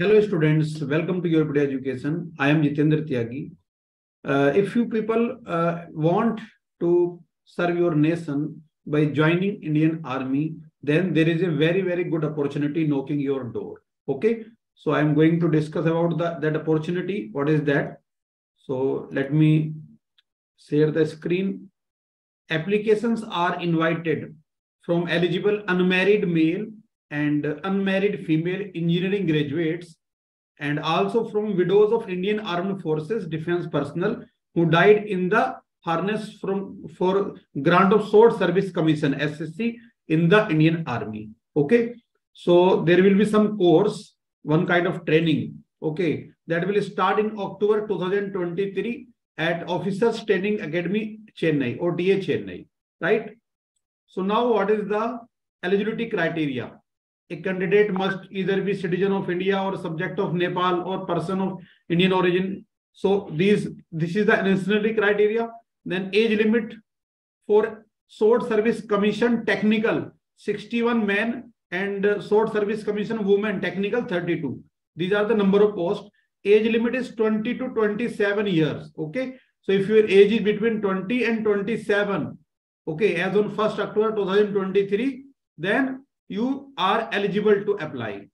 Hello students, welcome to YourPedia Education. I am Jitendra Tyagi. Uh, if you people uh, want to serve your nation by joining Indian Army, then there is a very, very good opportunity knocking your door. Okay, so I am going to discuss about the, that opportunity. What is that? So let me share the screen. Applications are invited from eligible unmarried male and unmarried female engineering graduates and also from widows of Indian Armed Forces defense personnel who died in the harness from for grant of short service commission SSC in the Indian Army. Okay, so there will be some course, one kind of training. Okay, that will start in October 2023 at Officers Training Academy, Chennai, or OTA Chennai, right? So now what is the eligibility criteria? A candidate must either be citizen of India or subject of Nepal or person of Indian origin. So these this is the nationality criteria. Then age limit for short service commission technical 61 men and uh, short service commission women technical 32. These are the number of posts. Age limit is 20 to 27 years. Okay. So if your age is between 20 and 27, okay, as on 1st October 2023, then you are eligible to apply.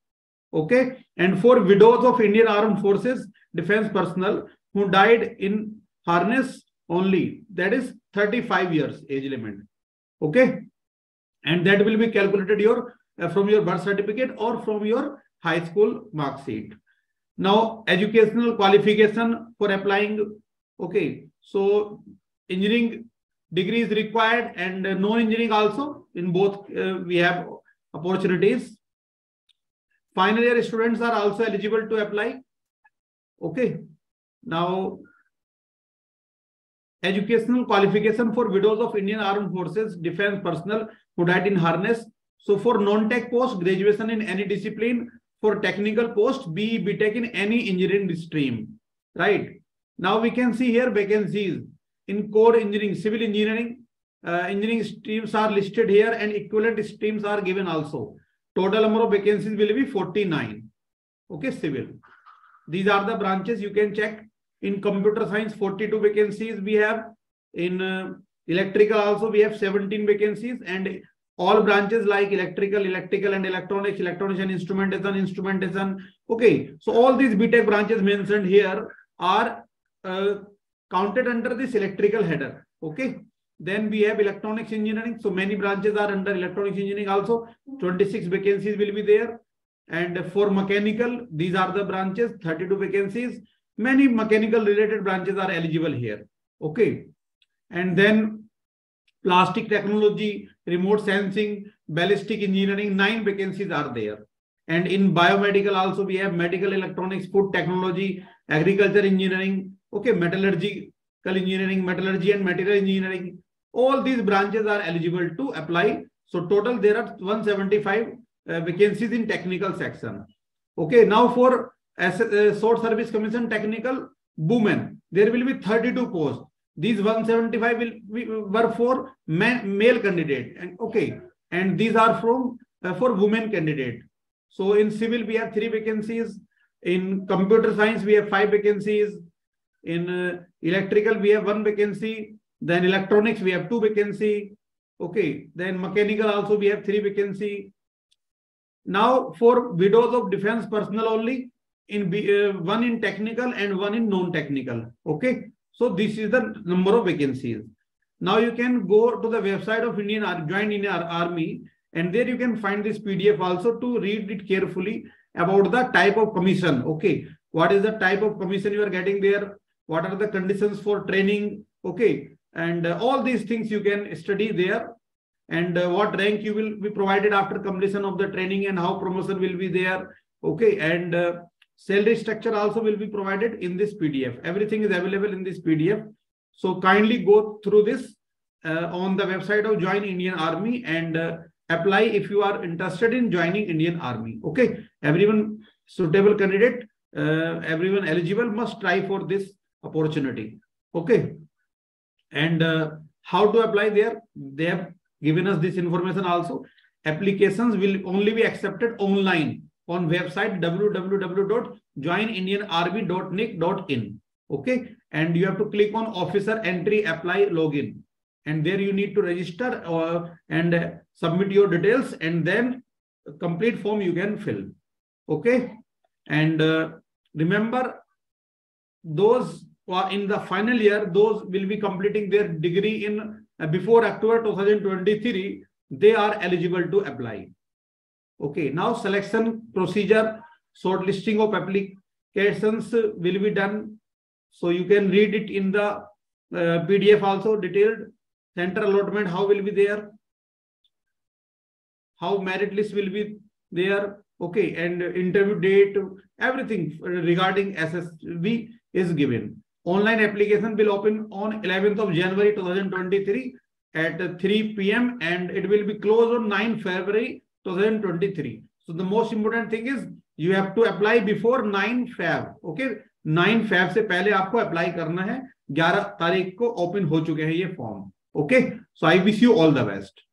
Okay. And for widows of Indian Armed Forces defense personnel who died in harness only, that is 35 years age limit. Okay. And that will be calculated your uh, from your birth certificate or from your high school mark sheet. Now, educational qualification for applying. Okay. So engineering degree is required and non-engineering also in both uh, we have opportunities. Final year students are also eligible to apply. Okay. Now, educational qualification for widows of Indian Armed Forces defense personnel who died in harness. So for non-tech post, graduation in any discipline. For technical post, BE, BTech in any engineering stream. Right. Now we can see here vacancies in core engineering, civil engineering, engineering streams are listed here and equivalent streams are given also. Total number of vacancies will be 49. Okay, civil. These are the branches you can check. In computer science, 42 vacancies we have. In uh, electrical also we have 17 vacancies and all branches like electrical, electrical and electronics, electronics and instrumentation, instrumentation. Okay, so all these BTech branches mentioned here are uh, counted under this electrical header. Okay. Then we have electronics engineering. So many branches are under electronics engineering also. 26 vacancies will be there. And for mechanical, these are the branches, 32 vacancies. Many mechanical related branches are eligible here. Okay. And then plastic technology, remote sensing, ballistic engineering, nine vacancies are there. And in biomedical also, we have medical electronics, food technology, agriculture engineering, okay, metallurgical engineering, metallurgy and material engineering, all these branches are eligible to apply. So total there are 175 uh, vacancies in technical section. Okay, now for uh, Short Service Commission technical women, there will be 32 posts. These 175 will be, were for man, male candidate. And okay, and these are from uh, for women candidate. So in civil we have three vacancies. In computer science we have five vacancies. In uh, electrical we have one vacancy. Then electronics, we have two vacancy. Okay. Then mechanical also we have three vacancy. Now for widows of defense personnel only, in uh, one in technical and one in non-technical. Okay. So this is the number of vacancies. Now you can go to the website of Indian Joint Indian Army and there you can find this PDF also to read it carefully about the type of commission. Okay. What is the type of commission you are getting there? What are the conditions for training? Okay and uh, all these things you can study there. And uh, what rank you will be provided after completion of the training and how promotion will be there. Okay and uh, salary structure also will be provided in this pdf everything is available in this pdf so kindly go through this uh, on the website of join indian army and uh, apply if you are interested in joining indian army. Okay everyone suitable candidate uh, everyone eligible must try for this opportunity. Okay and uh, how to apply there? They have given us this information also. Applications will only be accepted online on website www.joinindianarmy.nic.in. Okay. And you have to click on officer entry apply login. And there you need to register uh, and submit your details and then complete form you can fill. Okay. And uh, remember those in the final year, those will be completing their degree in uh, before October 2023, they are eligible to apply. Okay, now selection procedure, shortlisting of applications will be done. So you can read it in the uh, PDF also detailed. Center allotment, how will be there? How merit list will be there? Okay, and interview date, everything regarding SSB is given. Online application will open on 11th of January 2023 at 3 p.m. and it will be closed on 9 February 2023. So the most important thing is you have to apply before 9 Feb. Okay, 9 Feb से पहले आपको apply करना है 11 तारीख को open हो चुके हैं ये form okay so I wish you all the best